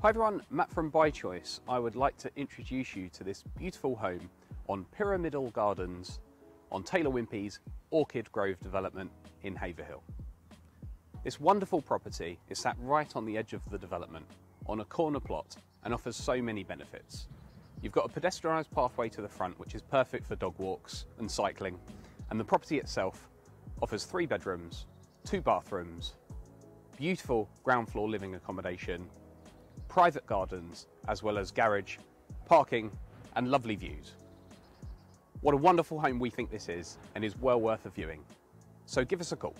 Hi everyone, Matt from Bychoice. I would like to introduce you to this beautiful home on Pyramidal Gardens on Taylor Wimpey's Orchid Grove development in Haverhill. This wonderful property is sat right on the edge of the development on a corner plot and offers so many benefits. You've got a pedestrianised pathway to the front which is perfect for dog walks and cycling and the property itself offers three bedrooms, two bathrooms, beautiful ground floor living accommodation, private gardens, as well as garage, parking, and lovely views. What a wonderful home we think this is and is well worth a viewing. So give us a call.